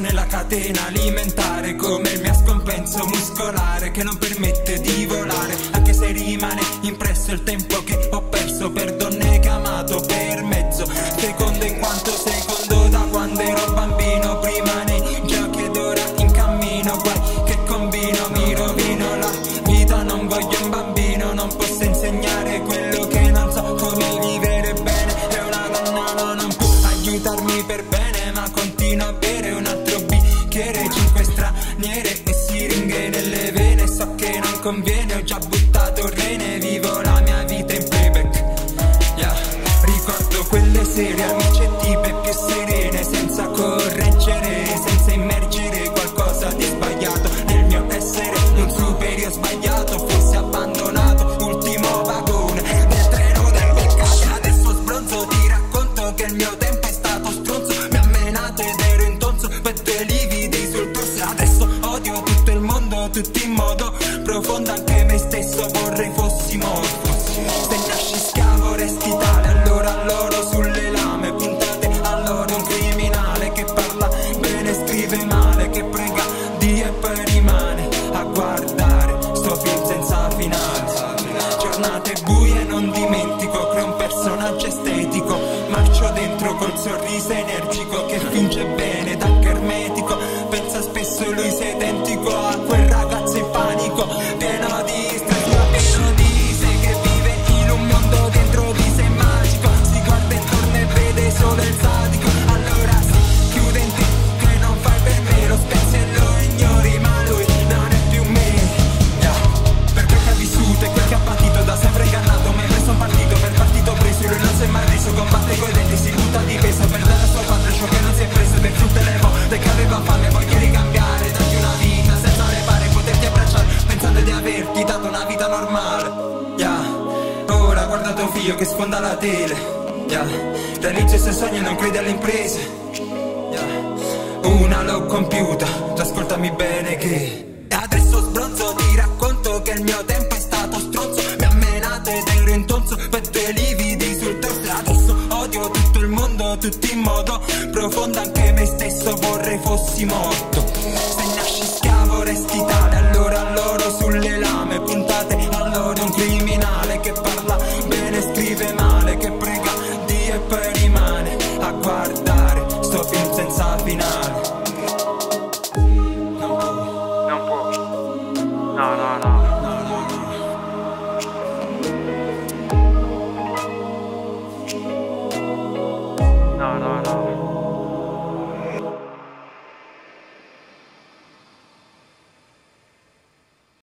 nella catena alimentare Come il mio scompenso muscolare Che non permette di volare insegnare quello che non so Come vivere bene. E una donna non può aiutarmi per bene Ma continuo a bere un altro bicchiere Cinque straniere e siringhe nelle vene. So che non conviene Ho già buttato rene Vivo la mia vita in playback. Yeah. Ricordo quelle sere amici e tipe Tutto in modo profondo Anche me stesso vorrei fossi morto. Se nasci schiavo resti tale Allora loro sulle lame puntate a loro Un criminale che parla bene scrive male Che prega Dio e poi rimane a guardare Sto film senza finale. Giornate buie non dimentico Creo un personaggio estetico Marcio dentro col sorriso energico guarda tuo figlio che sfonda la tele. Yeah. Realizza i suoi sogni e non crede alle imprese. Yeah. Una l'ho compiuta, tu ascoltami bene che adesso sbronzo ti racconto che il mio tempo è stato stronzo. Mi ha menato ed ero intonso per due lividi sul torso adesso odio tutto il mondo, tutto in modo profondo Anche me stesso vorrei fossi morto. Se nasci schiavo resti tale scrive male